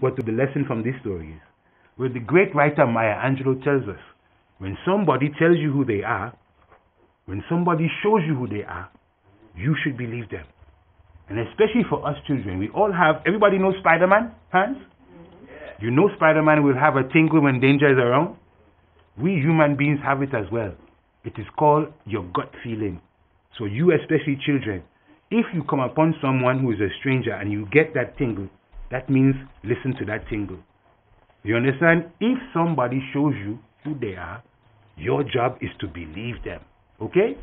what the lesson from this story is. Where the great writer Maya Angelou tells us, when somebody tells you who they are, when somebody shows you who they are, you should believe them. And especially for us children, we all have, everybody knows Spider Man, Hans? You know Spider Man will have a tingle when danger is around? We human beings have it as well. It is called your gut feeling. So, you, especially children, if you come upon someone who is a stranger and you get that tingle, that means listen to that tingle. You understand? If somebody shows you who they are, your job is to believe them. Okay?